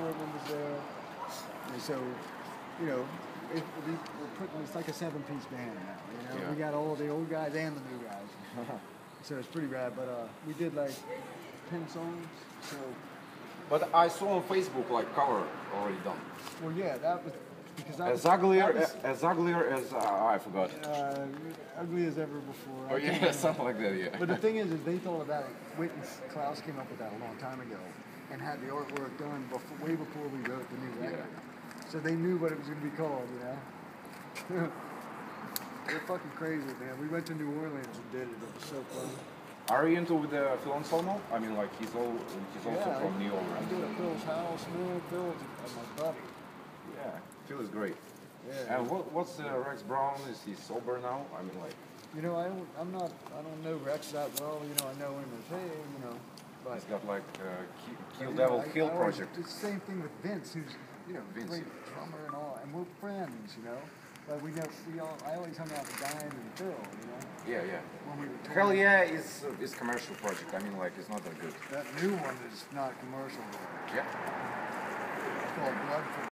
Portland was there. And so, you know, it, we, we're putting, it's like a seven-piece band now. You know, Yeah. we got all the old guys and the new guys. so it's pretty rad. But uh, we did like ten songs. So, But I saw on Facebook like cover already done. well, yeah, that was because As was, uglier, was, as uglier as uh, I forgot. uh, ugly as ever before. Oh can't yeah, something like that. Yeah. But the thing is, is they thought of that. Whit and Klaus came up with that a long time ago, and had the artwork done before, way before we wrote the new record. So they knew what it was going to be called, you know. They're fucking crazy, man. We went to New Orleans and did it. It was so fun. Are you into with the Phil Anselmo? I mean, like he's all he's also yeah, from New I, I Orleans. did at Phil's house, man. Phil's my buddy. Yeah, Phil is great. Yeah. And what, what's uh, Rex Brown? Is he sober now? I mean, like You know, I don't, I'm not. I don't know Rex that well. You know, I know him as hey, you know, but he's got like uh, Kill, Kill Devil know, I- Kill I always- project. The same thing with Vince, who's you know Vince, great drummer and all, and we're friends, you know. But we never, we all, I always hung out with Diane and Phil, you know, Yeah, yeah. when we were. Hellyeah, is uh, is commercial project. I mean, like it's not that good. That new one is not commercial. though. Yeah. It's called Blood for